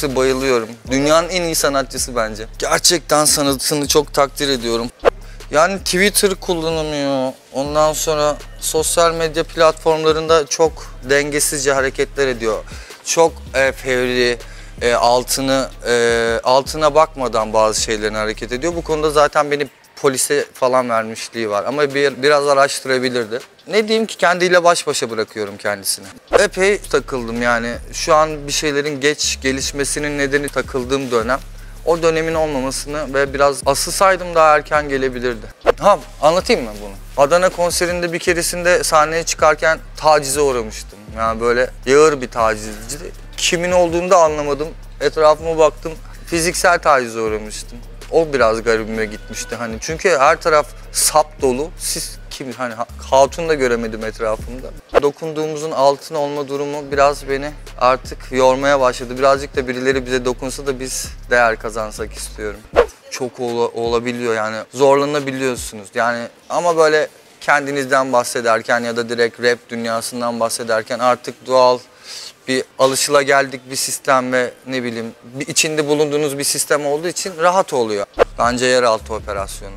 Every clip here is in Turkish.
Çok bayılıyorum. Dünyanın en iyi sanatçısı bence. Gerçekten sanatını çok takdir ediyorum. Yani Twitter kullanamıyor. Ondan sonra sosyal medya platformlarında çok dengesizce hareketler ediyor. Çok e, fevri, e, altını e, altına bakmadan bazı şeylerin hareket ediyor. Bu konuda zaten beni polise falan vermişliği var ama bir, biraz araştırabilirdi. Ne diyeyim ki kendiyle baş başa bırakıyorum kendisini. Epey takıldım yani. Şu an bir şeylerin geç gelişmesinin nedeni takıldığım dönem. O dönemin olmamasını ve biraz asılsaydım daha erken gelebilirdi. Ha anlatayım mı bunu? Adana konserinde bir keresinde sahneye çıkarken tacize uğramıştım. Yani böyle ağır bir tacizdi. Kimin olduğunu da anlamadım. Etrafıma baktım. Fiziksel tacize uğramıştım. O biraz garibime gitmişti hani. Çünkü her taraf sap dolu. Siz kim hani ha- hatun da göremedim etrafımda. Dokunduğumuzun altın olma durumu biraz beni artık yormaya başladı. Birazcık da birileri bize dokunsa da biz değer kazansak istiyorum. Çok ola- olabiliyor yani zorlanabiliyorsunuz. Yani ama böyle kendinizden bahsederken ya da direkt rap dünyasından bahsederken artık doğal bir alışılageldik bir sistem ve ne bileyim bir içinde bulunduğunuz bir sistem olduğu için rahat oluyor. Bence yeraltı operasyonu.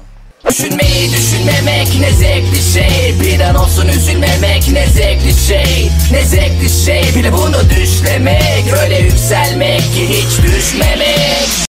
Düşünmeyi düşünmemek ne zevkli şey Bir an olsun üzülmemek ne zevkli şey Ne zevkli şey bile bunu düşlemek Öyle yükselmek ki hiç düşmemek